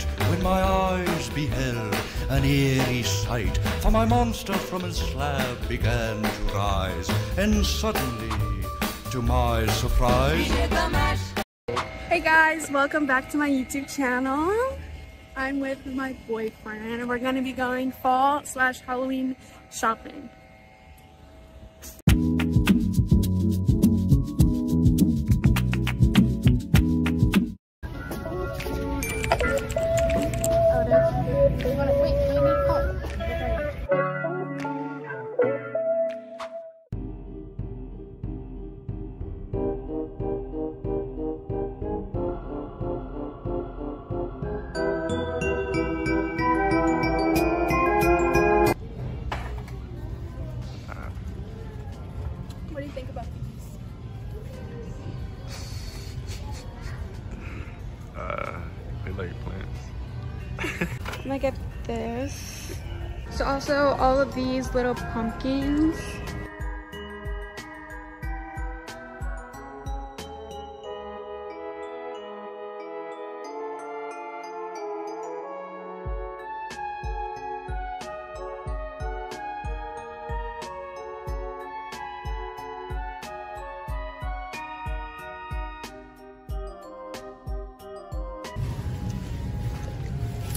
night when my eyes beheld an eerie sight. For my monster from his slab began to rise, and suddenly, to my surprise, Hey guys, welcome back to my YouTube channel. I'm with my boyfriend and we're gonna be going fall slash Halloween shopping. So also all of these little pumpkins.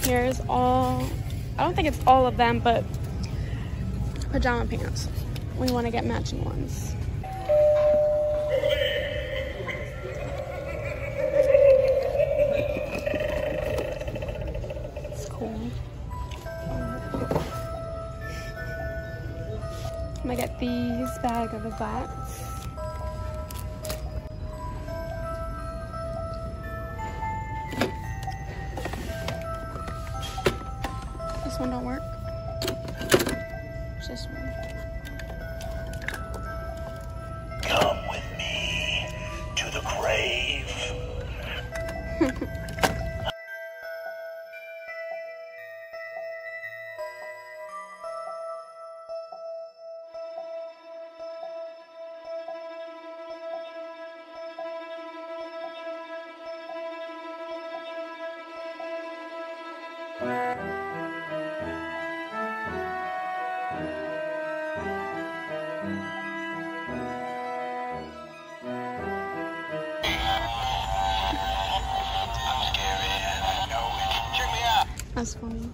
Here's all, I don't think it's all of them, but pajama pants. We want to get matching ones. It's cool. I'm gonna get these bag of the bats. This one don't work. It's this one. Come with me to the grave. That's funny.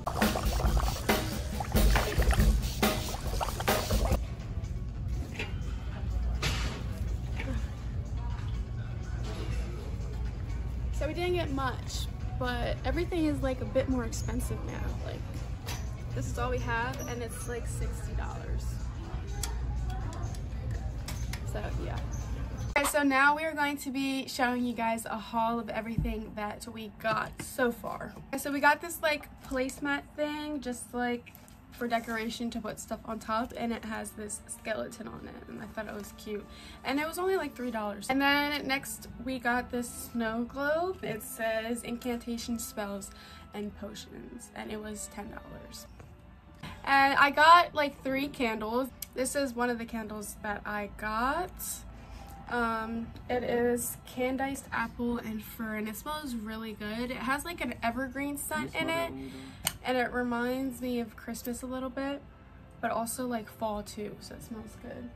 So we didn't get much, but everything is like a bit more expensive now. Like this is all we have and it's like $60. So yeah. So now we are going to be showing you guys a haul of everything that we got so far. So we got this like placemat thing, just like for decoration to put stuff on top and it has this skeleton on it and I thought it was cute. And it was only like three dollars. And then next we got this snow globe. It says incantation spells and potions and it was ten dollars. And I got like three candles. This is one of the candles that I got um, it is Candiced Apple and Fern. It smells really good. It has like an evergreen scent in it. And it reminds me of Christmas a little bit. But also like fall too. So it smells good.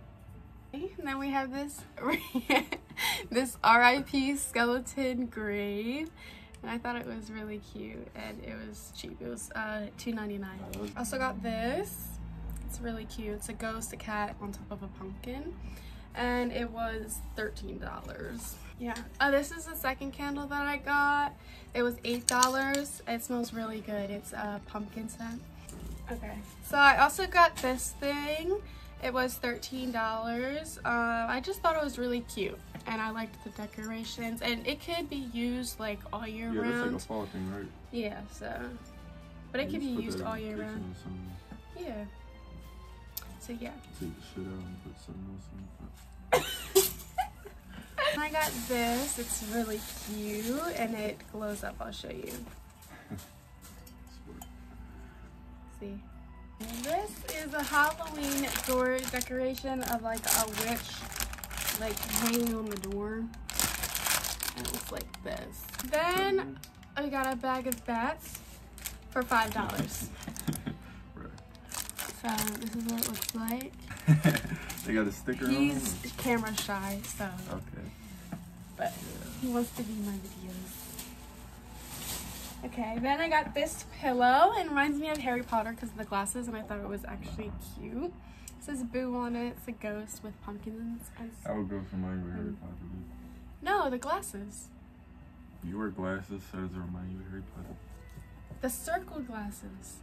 And then we have this, this RIP skeleton grave. And I thought it was really cute. And it was cheap. It was uh, $2.99. Also got this. It's really cute. It's a ghost, a cat on top of a pumpkin and it was $13. Yeah. Uh, this is the second candle that I got. It was $8. It smells really good. It's a pumpkin scent. Okay. So I also got this thing. It was $13. Uh, I just thought it was really cute and I liked the decorations and it could be used like all year Yeah, that's round. like a fall thing, right? yeah, so. But it You could be used all year round. Yeah. So yeah. Take the shit out and put something else in. I got this. It's really cute and it glows up. I'll show you. See. And this is a Halloween door decoration of like a witch like hanging on the door. And it's like this. Then I got a bag of bats. for five dollars. Right. So this is what it looks like. they got a sticker on He's them? camera shy, so Okay. but he wants to be in my videos. Okay, then I got this pillow. It reminds me of Harry Potter because of the glasses, and I thought it was actually cute. It says Boo on it. It's a ghost with pumpkins. I would go for mine with Harry Mm. Potter. no, the glasses. You wear glasses, so does it remind you of Harry Potter? The circle glasses.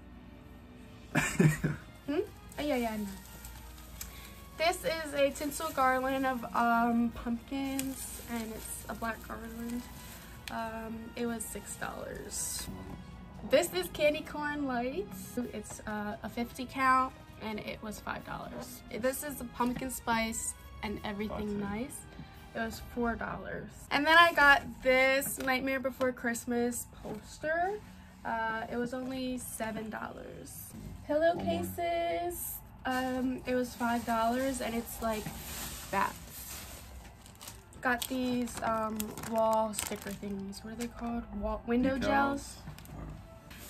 Hmm? Oh, yeah, yeah, I know. This is a tinsel garland of um, pumpkins, and it's a black garland. Um, it was six dollars. This is candy corn lights. It's uh, a 50 count, and it was five dollars. This is a pumpkin spice and everything nice. It was four dollars. And then I got this Nightmare Before Christmas poster. Uh, it was only seven dollars. Pillowcases. Um, it was five dollars, and it's like bats. Got these um, wall sticker thingies. What are they called? Wall window gels.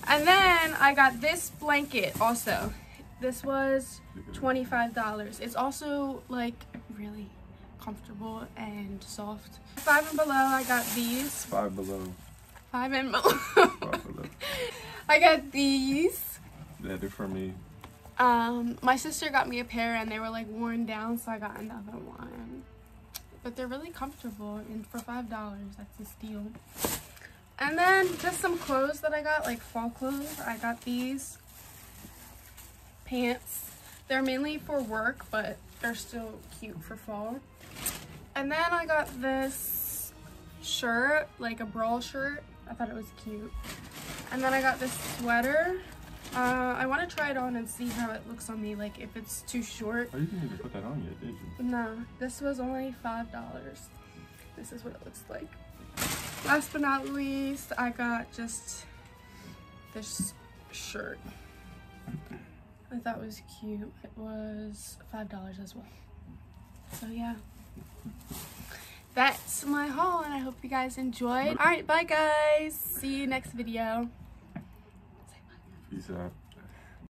And then I got this blanket also. This was $25. It's also like really comfortable and soft. Five and below, I got these. Five below. Five and. Five. I got these. Yeah, they're for me. Um, my sister got me a pair and they were like worn down, so I got another one. But they're really comfortable and for five dollars, that's a steal. And then just some clothes that I got, like fall clothes. I got these pants. They're mainly for work, but they're still cute for fall. And then I got this shirt, like a brawl shirt. I thought it was cute. And then I got this sweater. Uh, I want to try it on and see how it looks on me, like if it's too short. Oh, you didn't even put that on yet, did you? No, this was only $5. This is what it looks like. Last but not least, I got just this shirt. I thought it was cute. It was $5 as well. So yeah. That's my haul and I hope you guys enjoyed. Alright, bye guys. See you next video. Peace out.